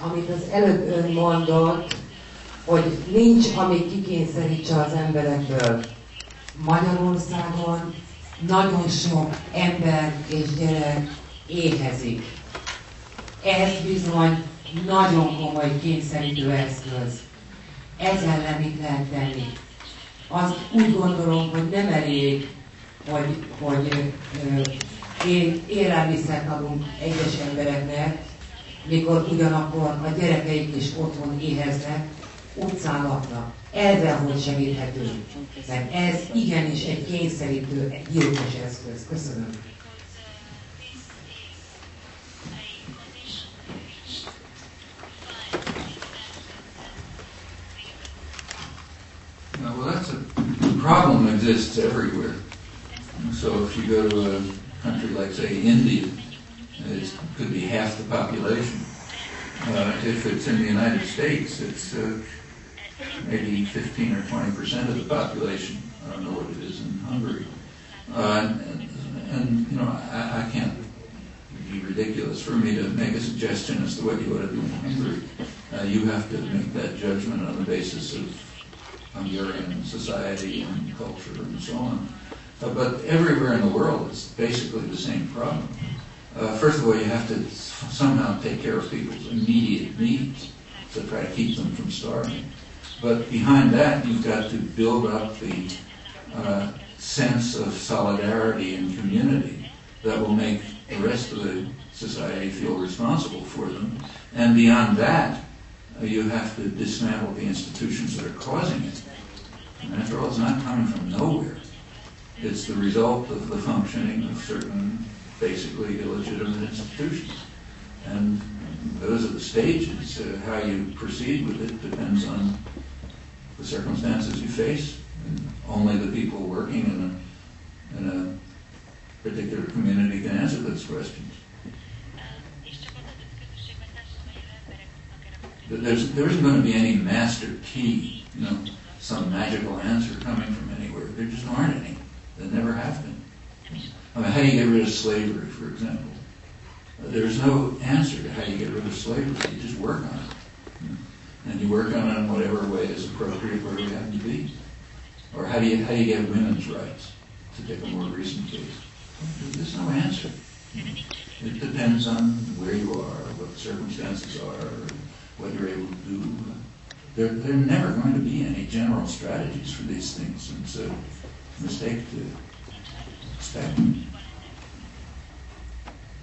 amit az előbb ön mondott, hogy nincs, ami kikényszerítse az emberekből. Magyarországon nagyon sok ember és gyerek éhezik. Ez bizony nagyon komoly kényszerítő eszköz. Ez ellen mit lehet tenni? Azt úgy gondolom, hogy nem elég, hogy, hogy élelmiszert adunk egyes embereknek, mikor ugyanakkor a gyerekeik is otthon éheznek, utcán laknak. Ezzel hogy segíthetünk? Mert ez igenis egy kényszerítő, egy gyilkos eszköz. Köszönöm. problem exists everywhere. So if you go to a country like, say, India, it could be half the population. Uh, if it's in the United States, it's uh, maybe 15 or 20 percent of the population. I don't know what it is in Hungary. Uh, and, and, you know, I, I can't be ridiculous for me to make a suggestion as to what you ought to do in Hungary. Uh, you have to make that judgment on the basis of Hungarian society and culture and so on. Uh, but everywhere in the world, it's basically the same problem. Uh, first of all, you have to somehow take care of people's immediate needs to try to keep them from starving. But behind that, you've got to build up the uh, sense of solidarity and community that will make the rest of the society feel responsible for them. And beyond that, uh, you have to dismantle the institutions that are causing it. And after all, it's not coming from nowhere. It's the result of the functioning of certain basically illegitimate institutions. And those are the stages. Uh, how you proceed with it depends on the circumstances you face. And only the people working in a, in a particular community can answer those questions. There's, there isn't going to be any master key, you know, some magical answer coming from anywhere. There just aren't any. There never have been. I mean, how do you get rid of slavery, for example? There's no answer to how you get rid of slavery. You just work on it. And you work on it in whatever way is appropriate where we happen to be. Or how do you, how do you get women's rights, to take a more recent case? There's no answer. It depends on where you are, what the circumstances are, what you're able to do. There, there are never going to be any general strategies for these things, and so mistake to ister.